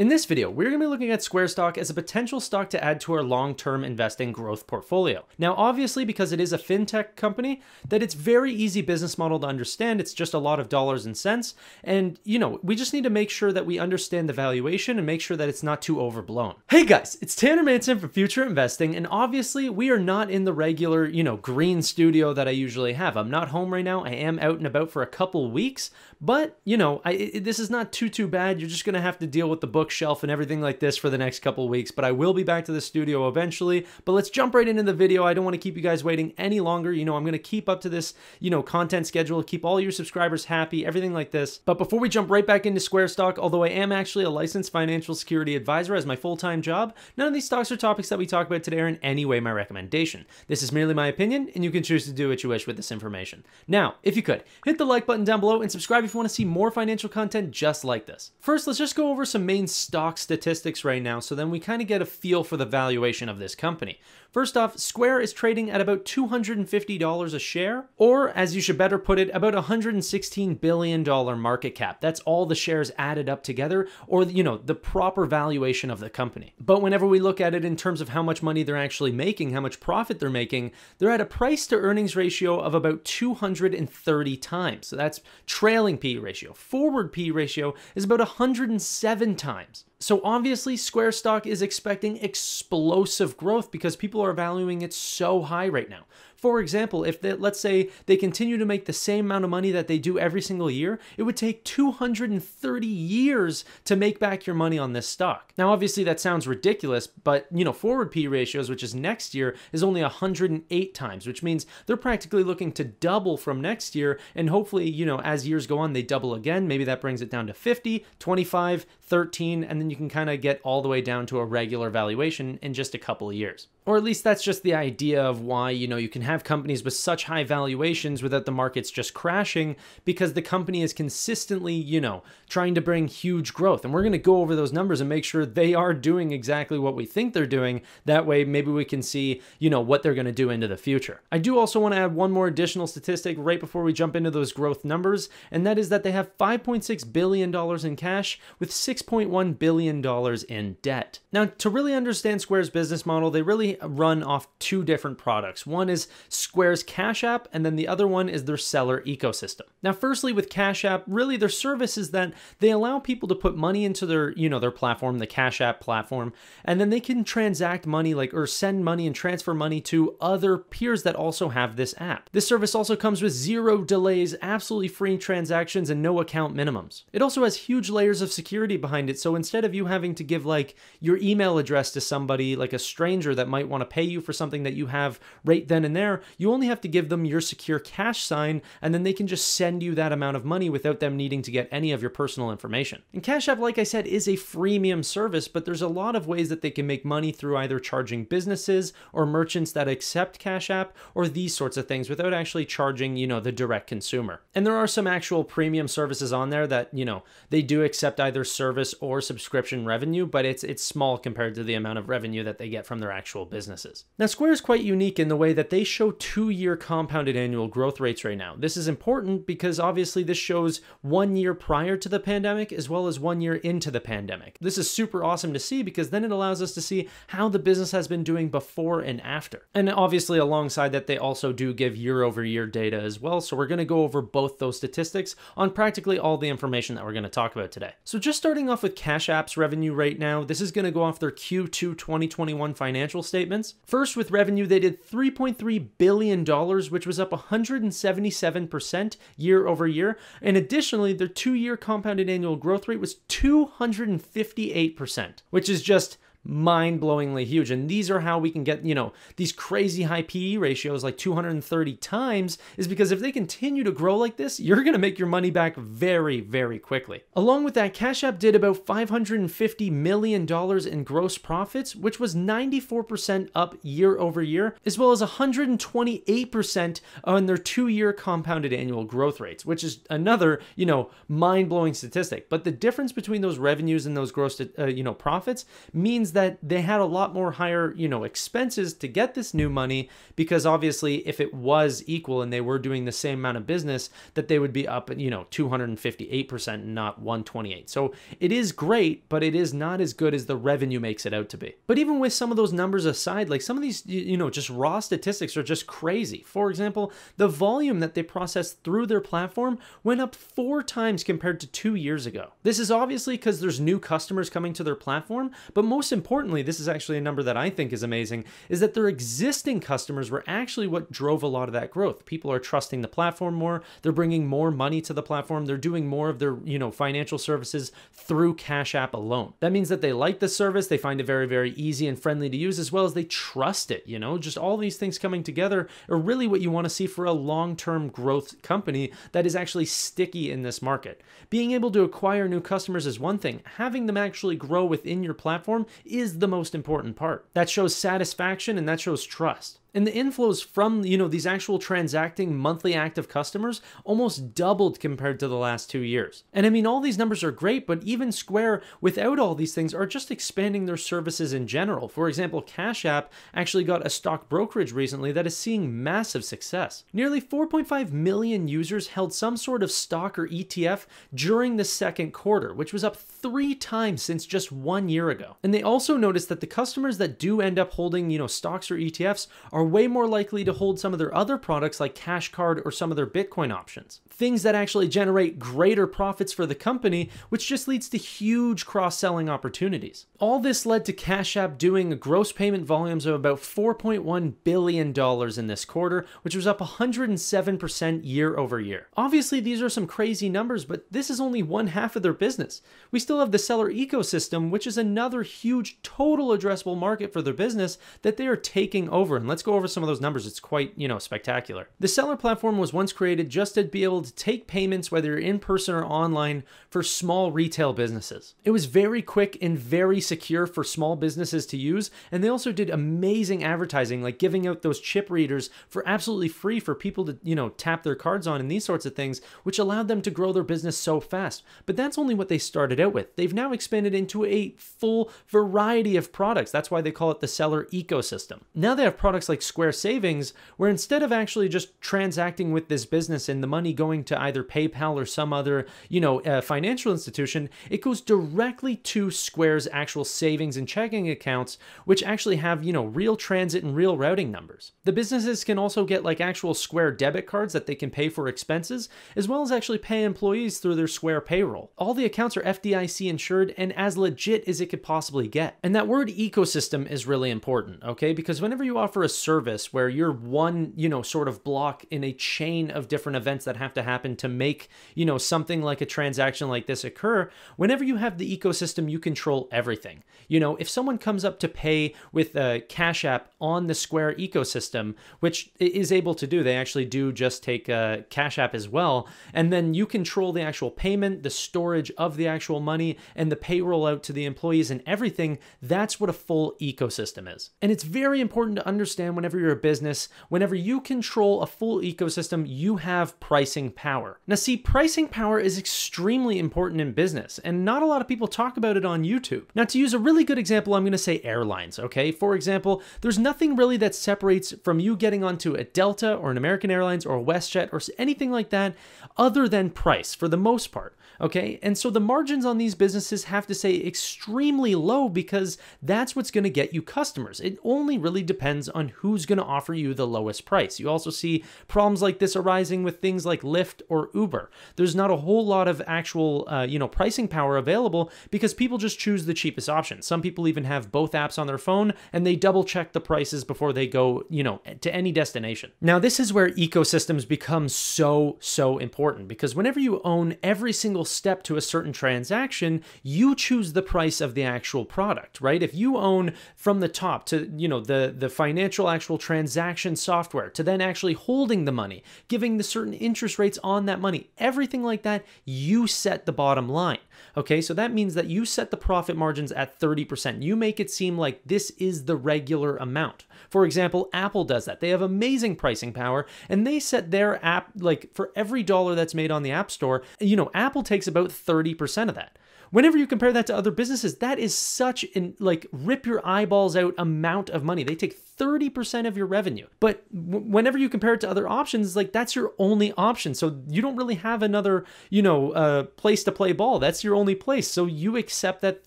In this video, we're going to be looking at Square stock as a potential stock to add to our long-term investing growth portfolio. Now, obviously, because it is a fintech company, that it's very easy business model to understand. It's just a lot of dollars and cents. And, you know, we just need to make sure that we understand the valuation and make sure that it's not too overblown. Hey guys, it's Tanner Manson from Future Investing. And obviously, we are not in the regular, you know, green studio that I usually have. I'm not home right now. I am out and about for a couple weeks, but, you know, I, it, this is not too, too bad. You're just going to have to deal with the bookshelf and everything like this for the next couple weeks, but I will be back to the studio eventually. But let's jump right into the video. I don't want to keep you guys waiting any longer. You know, I'm going to keep up to this, you know, content schedule, keep all your subscribers happy, everything like this. But before we jump right back into Square stock, although I am actually a licensed financial security advisor as my full-time job, none of these stocks or topics that we talk about today are in any way my recommendation. This is merely my opinion, and you can choose to do what you wish with this information. Now, if you could, hit the like button down below and subscribe if you want to see more financial content just like this. First, let's just go over some main stock statistics right now, so then we kind of get a feel for the valuation of this company. First off, Square is trading at about $250 a share, or as you should better put it, about $116 billion market cap. That's all the shares added up together, or, you know, the proper valuation of the company. But whenever we look at it in terms of how much money they're actually making, how much profit they're making, they're at a price to earnings ratio of about 230 times. So that's trailing P ratio. Forward P ratio is about 107 times. So obviously, Square stock is expecting explosive growth because people are valuing it so high right now. For example, if they, let's say they continue to make the same amount of money that they do every single year, it would take 230 years to make back your money on this stock. Now, obviously that sounds ridiculous, but you know, forward P ratios, which is next year, is only 108 times, which means they're practically looking to double from next year. And hopefully, you know, as years go on, they double again. Maybe that brings it down to 50, 25, 13, and then you can kind of get all the way down to a regular valuation in just a couple of years. Or at least that's just the idea of why, you know, you can have companies with such high valuations without the markets just crashing because the company is consistently, you know, trying to bring huge growth. And we're going to go over those numbers and make sure they are doing exactly what we think they're doing. That way, maybe we can see, you know, what they're going to do into the future. I do also want to add one more additional statistic right before we jump into those growth numbers, and that is that they have $5.6 billion in cash with $6.1 billion in debt. Now, to really understand Square's business model, they really run off two different products. One is Square's Cash App, and then the other one is their seller ecosystem. Now, firstly, with Cash App, really their service is that they allow people to put money into their, you know, their platform, the Cash App platform, and then they can transact money like or send money and transfer money to other peers that also have this app. This service also comes with zero delays, absolutely free transactions, and no account minimums. It also has huge layers of security behind it, so instead of you having to give like your email address to somebody like a stranger that might want to pay you for something that you have right then and there, you only have to give them your secure cash sign and then they can just send you that amount of money without them needing to get any of your personal information. And Cash App, like I said, is a freemium service, but there's a lot of ways that they can make money through either charging businesses or merchants that accept Cash App or these sorts of things without actually charging, you know, the direct consumer. And there are some actual premium services on there that, you know, they do accept either service or subscription revenue, but it's it's small compared to the amount of revenue that they get from their actual businesses. Now, Square is quite unique in the way that they show two-year compounded annual growth rates right now. This is important because obviously this shows one year prior to the pandemic as well as one year into the pandemic. This is super awesome to see because then it allows us to see how the business has been doing before and after. And obviously alongside that, they also do give year over year data as well. So we're going to go over both those statistics on practically all the information that we're going to talk about today. So just starting off with Cash App's revenue right now, this is going to go off their Q2 2021 financial statements. First with revenue, they did $3.3 billion, which was up 177% year over year. And additionally, their two year compounded annual growth rate was 258%, which is just mind-blowingly huge. And these are how we can get you know these crazy high PE ratios like 230 times is because if they continue to grow like this you're going to make your money back very very quickly. Along with that Cash App did about 550 million dollars in gross profits which was 94% up year over year as well as 128% on their 2-year compounded annual growth rates which is another you know mind-blowing statistic. But the difference between those revenues and those gross uh, you know profits means means that they had a lot more higher, you know, expenses to get this new money because obviously if it was equal and they were doing the same amount of business, that they would be up, you know, 258% and not 128. So it is great, but it is not as good as the revenue makes it out to be. But even with some of those numbers aside, like some of these, you know, just raw statistics are just crazy. For example, the volume that they processed through their platform went up four times compared to two years ago. This is obviously because there's new customers coming to their platform, but most importantly, this is actually a number that I think is amazing, is that their existing customers were actually what drove a lot of that growth. People are trusting the platform more, they're bringing more money to the platform, they're doing more of their, you know, financial services through Cash App alone. That means that they like the service, they find it very, very easy and friendly to use, as well as they trust it, you know, just all these things coming together are really what you want to see for a long-term growth company that is actually sticky in this market. Being able to acquire new customers is one thing, having them actually grow within your platform is the most important part. That shows satisfaction and that shows trust. And the inflows from, you know, these actual transacting monthly active customers almost doubled compared to the last two years. And I mean, all these numbers are great, but even Square, without all these things, are just expanding their services in general. For example, Cash App actually got a stock brokerage recently that is seeing massive success. Nearly 4.5 million users held some sort of stock or ETF during the second quarter, which was up three times since just one year ago. And they also noticed that the customers that do end up holding, you know, stocks or ETFs are way more likely to hold some of their other products like Cash Card or some of their Bitcoin options. Things that actually generate greater profits for the company, which just leads to huge cross-selling opportunities. All this led to Cash App doing gross payment volumes of about $4.1 billion in this quarter, which was up 107% year over year. Obviously, these are some crazy numbers, but this is only one half of their business. We still have the seller ecosystem, which is another huge total addressable market for their business that they are taking over. And let's go over some of those numbers. It's quite, you know, spectacular. The seller platform was once created just to be able to take payments, whether you're in person or online, for small retail businesses. It was very quick and very secure for small businesses to use. And they also did amazing advertising, like giving out those chip readers for absolutely free for people to, you know, tap their cards on and these sorts of things, which allowed them to grow their business so fast. But that's only what they started out with with. They've now expanded into a full variety of products. That's why they call it the seller ecosystem. Now they have products like Square Savings, where instead of actually just transacting with this business and the money going to either PayPal or some other, you know, uh, financial institution, it goes directly to Square's actual savings and checking accounts, which actually have, you know, real transit and real routing numbers. The businesses can also get like actual Square debit cards that they can pay for expenses, as well as actually pay employees through their Square payroll. All the accounts are FDIC insured and as legit as it could possibly get. And that word ecosystem is really important, okay? Because whenever you offer a service where you're one, you know, sort of block in a chain of different events that have to happen to make, you know, something like a transaction like this occur, whenever you have the ecosystem, you control everything. You know, if someone comes up to pay with a Cash App on the Square ecosystem, which is able to do, they actually do just take a Cash App as well, and then you control the actual payment, the storage of the actual money, money and the payroll out to the employees and everything, that's what a full ecosystem is. And it's very important to understand whenever you're a business, whenever you control a full ecosystem, you have pricing power. Now, see, pricing power is extremely important in business, and not a lot of people talk about it on YouTube. Now, to use a really good example, I'm going to say airlines, okay? For example, there's nothing really that separates from you getting onto a Delta or an American Airlines or a WestJet or anything like that other than price for the most part. Okay. And so the margins on these businesses have to say extremely low because that's what's going to get you customers. It only really depends on who's going to offer you the lowest price. You also see problems like this arising with things like Lyft or Uber. There's not a whole lot of actual, uh, you know, pricing power available because people just choose the cheapest option. Some people even have both apps on their phone and they double check the prices before they go, you know, to any destination. Now, this is where ecosystems become so, so important because whenever you own every single step to a certain transaction, you choose the price of the actual product, right? If you own from the top to, you know, the, the financial actual transaction software to then actually holding the money, giving the certain interest rates on that money, everything like that, you set the bottom line. Okay, so that means that you set the profit margins at 30%. You make it seem like this is the regular amount. For example, Apple does that. They have amazing pricing power and they set their app, like for every dollar that's made on the App Store, you know, Apple takes about 30% of that. Whenever you compare that to other businesses, that is such an like rip your eyeballs out amount of money. They take 30% of your revenue. But whenever you compare it to other options, like that's your only option. So you don't really have another, you know, uh, place to play ball. That's your only place. So you accept that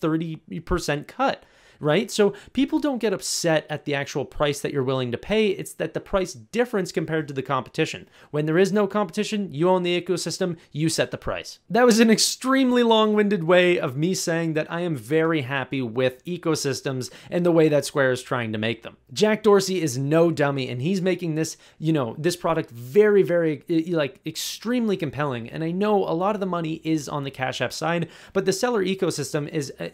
30% cut right? So people don't get upset at the actual price that you're willing to pay. It's that the price difference compared to the competition. When there is no competition, you own the ecosystem, you set the price. That was an extremely long winded way of me saying that I am very happy with ecosystems and the way that Square is trying to make them. Jack Dorsey is no dummy and he's making this, you know, this product very, very, like, extremely compelling. And I know a lot of the money is on the Cash App side, but the seller ecosystem is, uh,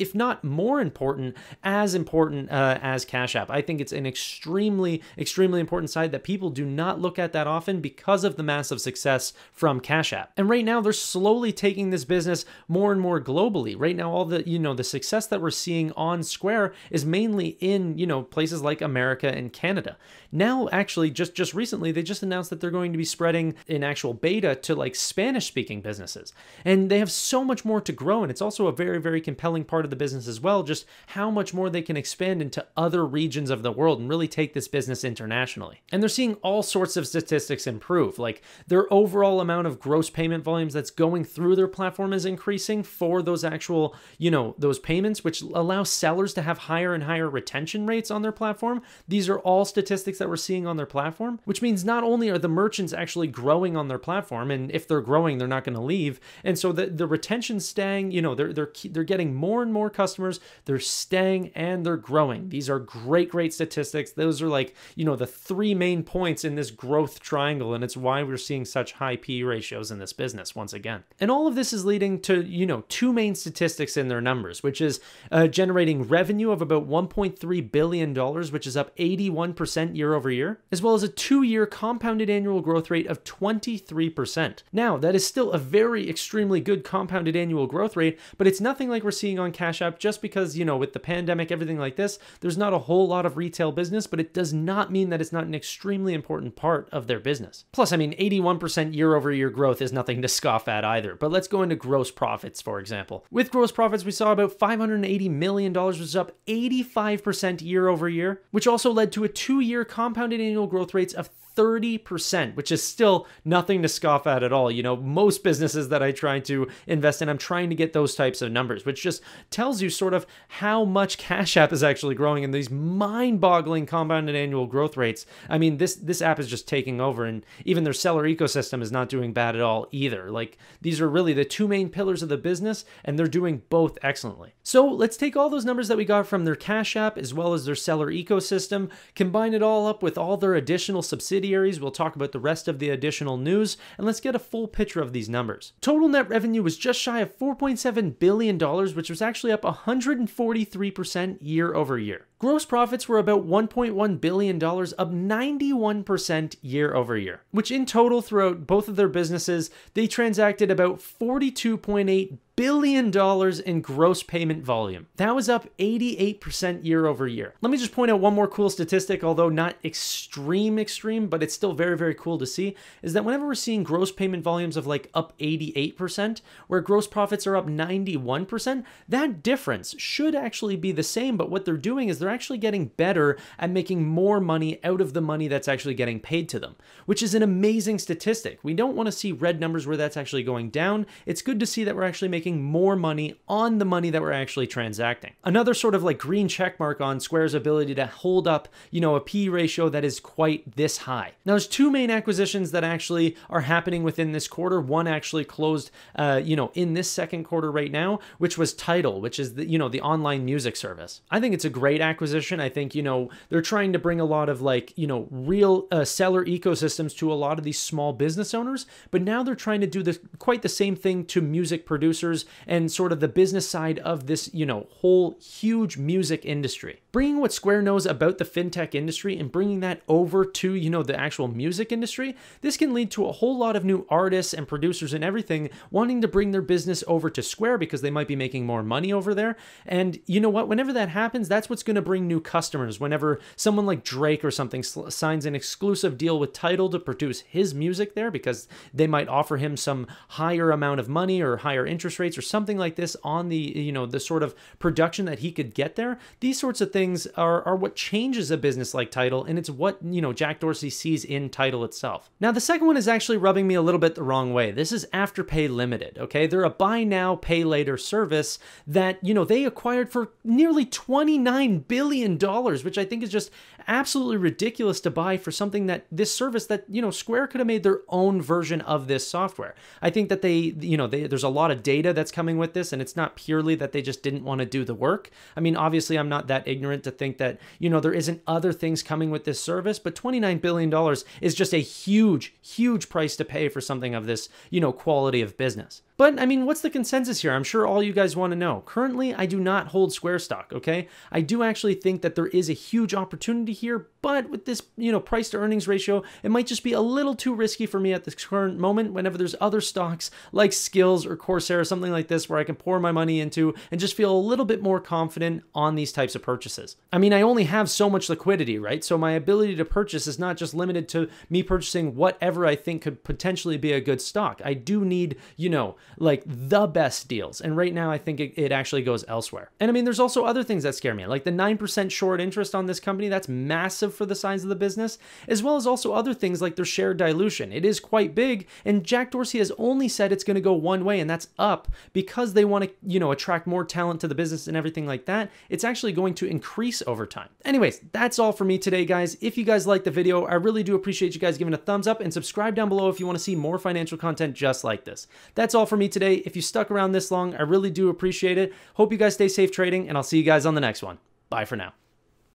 if not more important, as important uh, as Cash App. I think it's an extremely, extremely important side that people do not look at that often because of the massive success from Cash App. And right now, they're slowly taking this business more and more globally. Right now, all the, you know, the success that we're seeing on Square is mainly in, you know, places like America and Canada. Now, actually, just, just recently, they just announced that they're going to be spreading in actual beta to like Spanish speaking businesses. And they have so much more to grow. And it's also a very, very compelling part of the business as well, just how much more they can expand into other regions of the world and really take this business internationally. And they're seeing all sorts of statistics improve, like their overall amount of gross payment volumes that's going through their platform is increasing for those actual, you know, those payments, which allow sellers to have higher and higher retention rates on their platform. These are all statistics that we're seeing on their platform, which means not only are the merchants actually growing on their platform, and if they're growing, they're not going to leave. And so the, the retention staying, you know, they're, they're, they're getting more and more more customers, they're staying and they're growing. These are great, great statistics. Those are like, you know, the three main points in this growth triangle. And it's why we're seeing such high P ratios in this business once again. And all of this is leading to, you know, two main statistics in their numbers, which is uh, generating revenue of about $1.3 billion, which is up 81% year over year, as well as a two year compounded annual growth rate of 23%. Now, that is still a very extremely good compounded annual growth rate, but it's nothing like we're seeing on Cash Cash App just because, you know, with the pandemic, everything like this, there's not a whole lot of retail business, but it does not mean that it's not an extremely important part of their business. Plus, I mean, 81% year over year growth is nothing to scoff at either. But let's go into gross profits, for example. With gross profits, we saw about $580 million, which is up 85% year over year, which also led to a two year compounded annual growth rates of 30%, which is still nothing to scoff at at all. You know, most businesses that I try to invest in, I'm trying to get those types of numbers, which just tells you sort of how much Cash App is actually growing in these mind-boggling compounded annual growth rates. I mean, this this app is just taking over and even their seller ecosystem is not doing bad at all either. Like these are really the two main pillars of the business and they're doing both excellently. So, let's take all those numbers that we got from their Cash App as well as their seller ecosystem, combine it all up with all their additional subsidiaries subsidiaries. We'll talk about the rest of the additional news, and let's get a full picture of these numbers. Total net revenue was just shy of $4.7 billion, which was actually up 143% year over year. Gross profits were about $1.1 billion, up 91% year over year, which in total throughout both of their businesses, they transacted about 42.8 billion dollars in gross payment volume. That was up 88% year over year. Let me just point out one more cool statistic, although not extreme extreme, but it's still very very cool to see, is that whenever we're seeing gross payment volumes of like up 88%, where gross profits are up 91%, that difference should actually be the same, but what they're doing is they're actually getting better at making more money out of the money that's actually getting paid to them, which is an amazing statistic. We don't want to see red numbers where that's actually going down. It's good to see that we're actually making making more money on the money that we're actually transacting. Another sort of like green check mark on Square's ability to hold up, you know, a P ratio that is quite this high. Now, there's two main acquisitions that actually are happening within this quarter. One actually closed, uh, you know, in this second quarter right now, which was Tidal, which is the, you know, the online music service. I think it's a great acquisition. I think, you know, they're trying to bring a lot of like, you know, real uh, seller ecosystems to a lot of these small business owners, but now they're trying to do this quite the same thing to music producers and sort of the business side of this, you know, whole huge music industry. Bringing what Square knows about the fintech industry and bringing that over to, you know, the actual music industry, this can lead to a whole lot of new artists and producers and everything wanting to bring their business over to Square because they might be making more money over there. And you know what? Whenever that happens, that's what's going to bring new customers. Whenever someone like Drake or something signs an exclusive deal with Tidal to produce his music there because they might offer him some higher amount of money or higher interest rates or something like this on the, you know, the sort of production that he could get there. These sorts of things are, are what changes a business like Tidal, and it's what, you know, Jack Dorsey sees in Tidal itself. Now, the second one is actually rubbing me a little bit the wrong way. This is Afterpay Limited, okay? They're a buy now, pay later service that, you know, they acquired for nearly $29 billion, which I think is just absolutely ridiculous to buy for something that this service that, you know, Square could have made their own version of this software. I think that they, you know, they, there's a lot of data that's coming with this, and it's not purely that they just didn't want to do the work. I mean, obviously, I'm not that ignorant to think that, you know, there isn't other things coming with this service, but $29 billion is just a huge, huge price to pay for something of this, you know, quality of business. But I mean, what's the consensus here? I'm sure all you guys want to know. Currently, I do not hold Square stock, okay? I do actually think that there is a huge opportunity here, but with this, you know, price to earnings ratio, it might just be a little too risky for me at this current moment whenever there's other stocks like Skillz or Corsair or something like this where I can pour my money into and just feel a little bit more confident on these types of purchases. I mean, I only have so much liquidity, right? So my ability to purchase is not just limited to me purchasing whatever I think could potentially be a good stock. I do need, you know, like the best deals. And right now, I think it, it actually goes elsewhere. And I mean, there's also other things that scare me, like the 9% short interest on this company. That's massive for the size of the business, as well as also other things like their share dilution. It is quite big. And Jack Dorsey has only said it's going to go one way, and that's up because they want to, you know, attract more talent to the business and everything like that. It's actually going to increase over time. Anyways, that's all for me today, guys. If you guys like the video, I really do appreciate you guys giving a thumbs up and subscribe down below if you want to see more financial content just like this. That's all for me today. If you stuck around this long, I really do appreciate it. Hope you guys stay safe trading, and I'll see you guys on the next one. Bye for now.